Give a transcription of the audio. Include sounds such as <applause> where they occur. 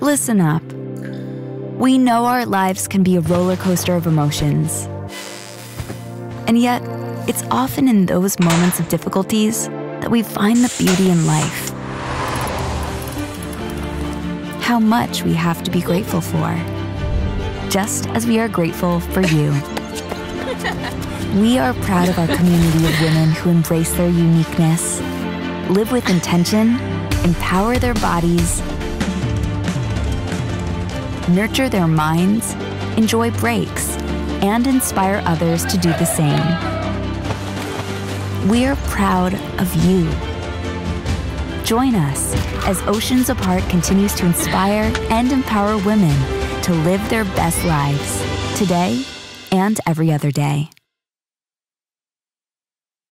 Listen up. We know our lives can be a roller coaster of emotions. And yet, it's often in those moments of difficulties that we find the beauty in life. How much we have to be grateful for, just as we are grateful for you. <laughs> We are proud of our community of women who embrace their uniqueness, live with intention, empower their bodies, nurture their minds, enjoy breaks, and inspire others to do the same. We are proud of you. Join us as Oceans Apart continues to inspire and empower women to live their best lives today and every other day.